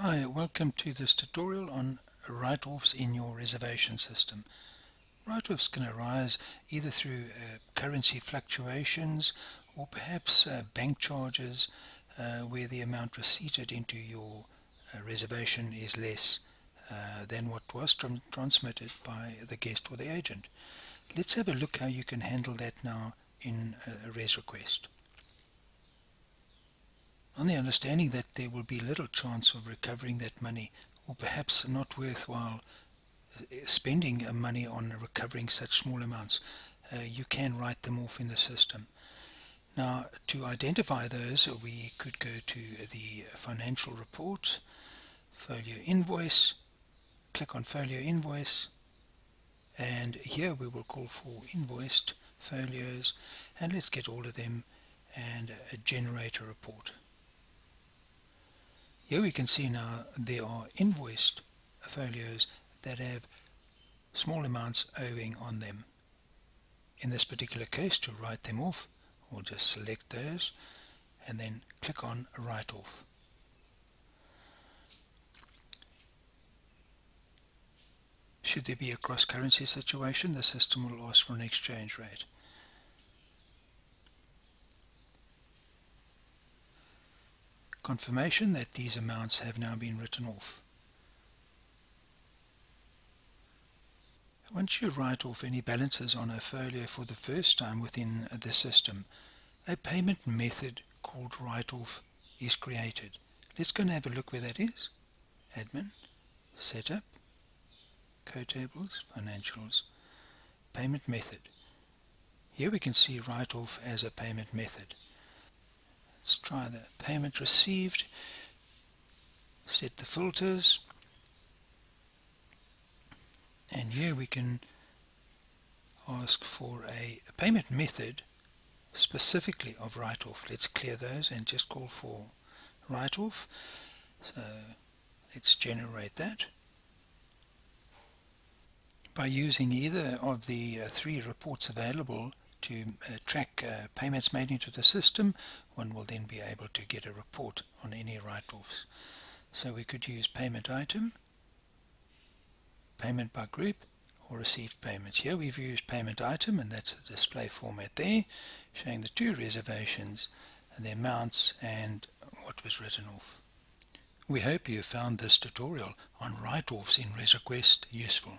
Hi, welcome to this tutorial on write-offs in your reservation system. Write-offs can arise either through uh, currency fluctuations or perhaps uh, bank charges uh, where the amount receipted into your uh, reservation is less uh, than what was tr transmitted by the guest or the agent. Let's have a look how you can handle that now in a ResRequest on the understanding that there will be little chance of recovering that money or perhaps not worthwhile uh, spending money on recovering such small amounts, uh, you can write them off in the system. Now, to identify those, we could go to the financial report, folio invoice, click on folio invoice, and here we will call for invoiced folios, and let's get all of them and generate a report. Here we can see now there are invoiced folios that have small amounts owing on them. In this particular case, to write them off, we'll just select those and then click on Write Off. Should there be a cross-currency situation, the system will ask for an exchange rate. Confirmation that these amounts have now been written off. Once you write off any balances on a folio for the first time within the system, a payment method called write-off is created. Let's go and have a look where that is. Admin, Setup, Co-tables, Financials, Payment Method. Here we can see write-off as a payment method. Let's try the payment received. Set the filters. And here we can ask for a, a payment method specifically of write-off. Let's clear those and just call for write-off. So let's generate that. By using either of the uh, three reports available, to uh, track uh, payments made into the system, one will then be able to get a report on any write-offs. So we could use payment item, payment by group, or received payments. Here we've used payment item, and that's the display format there, showing the two reservations, and the amounts, and what was written off. We hope you found this tutorial on write-offs in ResRequest useful.